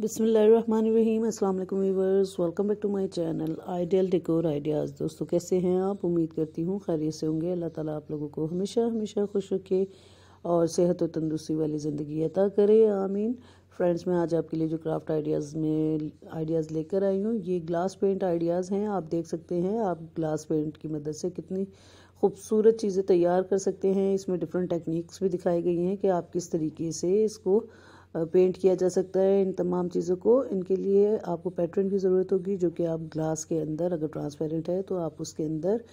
बिसमीम अस्सलाम वालेकुम back to my channel ideal decor ideas. दोस्तों, कैसे हैं आप? उम्मीद करती हूँ खैरियत से होंगे। अल्लाह ताला आप लोगों को हमेशा हमेशा खुश रखे और सेहत और तंदुरुस्ती वाली ज़िंदगी अता करे। आमीन। फ्रेंड्स, मैं आज आपके लिए जो क्राफ्ट आइडियाज़ में आइडियाज़ लेकर आई हूँ, ये ग्लास पेंट आइडियाज़ हैं। आप देख सकते हैं, आप ग्लास पेंट की मदद से कितनी खूबसूरत चीज़ें तैयार कर सकते हैं। इसमें डिफरेंट टेक्निक्स भी दिखाई गई हैं कि आप किस तरीके से इसको पेंट किया जा सकता है इन तमाम चीज़ों को। इनके लिए आपको पैटर्न की ज़रूरत होगी, जो कि आप ग्लास के अंदर अगर ट्रांसपेरेंट है तो आप उसके अंदर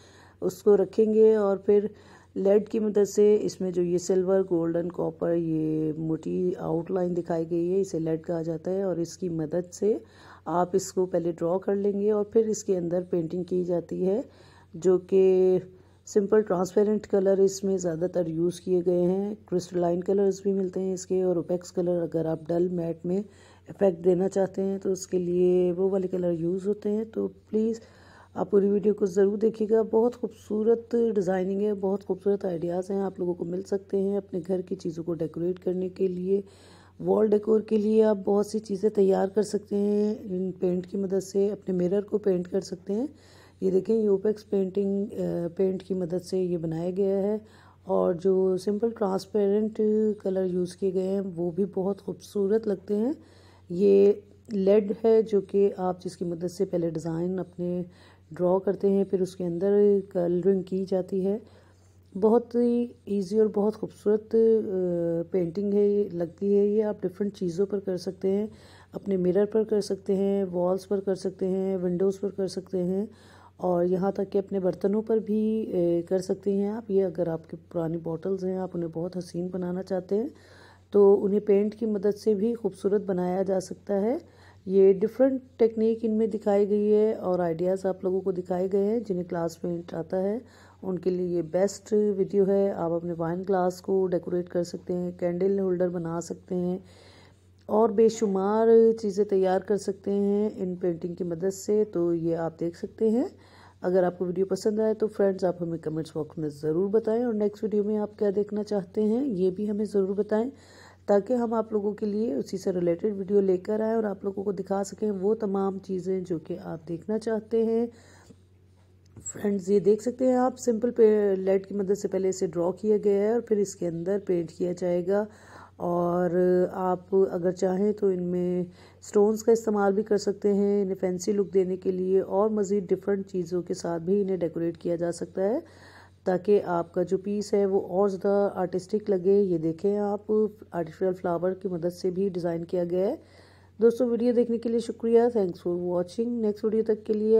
उसको रखेंगे और फिर लेड की मदद से इसमें जो ये सिल्वर गोल्डन कॉपर ये मोटी आउटलाइन दिखाई गई है, इसे लेड कहा जाता है और इसकी मदद से आप इसको पहले ड्रॉ कर लेंगे और फिर इसके अंदर पेंटिंग की जाती है, जो कि सिंपल ट्रांसपेरेंट कलर इसमें ज़्यादातर यूज़ किए गए हैं। क्रिस्टलाइन कलर्स भी मिलते हैं इसके और ओपेक्स कलर अगर आप डल मैट में इफ़ेक्ट देना चाहते हैं तो उसके लिए वो वाले कलर यूज़ होते हैं। तो प्लीज़ आप पूरी वीडियो को ज़रूर देखिएगा। बहुत खूबसूरत डिज़ाइनिंग है, बहुत खूबसूरत आइडियाज़ हैं। आप लोगों को मिल सकते हैं अपने घर की चीज़ों को डेकोरेट करने के लिए। वॉल डेकोर के लिए आप बहुत सी चीज़ें तैयार कर सकते हैं। इन पेंट की मदद से अपने मिरर को पेंट कर सकते हैं। ये देखें यूपेक्स पेंटिंग पेंट की मदद से ये बनाया गया है और जो सिंपल ट्रांसपेरेंट कलर यूज़ किए गए हैं, वो भी बहुत खूबसूरत लगते हैं। ये लेड है जो कि आप जिसकी मदद से पहले डिज़ाइन अपने ड्रॉ करते हैं, फिर उसके अंदर कलरिंग की जाती है। बहुत ही इजी और बहुत खूबसूरत पेंटिंग है ये, लगती है ये। आप डिफरेंट चीज़ों पर कर सकते हैं, अपने मिरर पर कर सकते हैं वॉल्स पर कर सकते हैं विंडोज़ पर कर सकते हैं और यहाँ तक कि अपने बर्तनों पर भी कर सकते हैं आप। ये अगर आपके पुरानी बॉटल्स हैं, आप उन्हें बहुत हसीन बनाना चाहते हैं तो उन्हें पेंट की मदद से भी खूबसूरत बनाया जा सकता है। ये डिफरेंट टेक्निक इनमें दिखाई गई है और आइडियाज़ आप लोगों को दिखाए गए हैं, जिन्हें क्लास पेंट आता है। उनके लिए ये बेस्ट वीडियो है। आप अपने वाइन ग्लास को डेकोरेट कर सकते हैं कैंडल होल्डर बना सकते हैं। और बेशुमार चीज़ें तैयार कर सकते हैं इन पेंटिंग की मदद से तो ये आप देख सकते हैं। अगर आपको वीडियो पसंद आए तो फ्रेंड्स आप हमें कमेंट्स बॉक्स में ज़रूर बताएँ और नेक्स्ट वीडियो में आप क्या देखना चाहते हैं, ये भी हमें ज़रूर बताएँ, ताकि हम आप लोगों के लिए उसी से रिलेटेड वीडियो लेकर आए और आप लोगों को दिखा सकें वो तमाम चीज़ें जो कि आप देखना चाहते हैं। फ्रेंड्स ये देख सकते हैं आप सिंपल लेड की मदद से पहले इसे ड्रॉ किया गया है और फिर इसके अंदर पेंट किया जाएगा। और आप अगर चाहें तो इनमें स्टोन्स का इस्तेमाल भी कर सकते हैं, इन्हें फैंसी लुक देने के लिए और मज़ीद डिफरेंट चीज़ों के साथ भी इन्हें डेकोरेट किया जा सकता है ताकि आपका जो पीस है वो और ज़्यादा आर्टिस्टिक लगे। ये देखें आप आर्टिफिशियल फ्लावर की मदद से भी डिज़ाइन किया गया है। दोस्तों वीडियो देखने के लिए शुक्रिया। Thanks for watching next video तक के लिए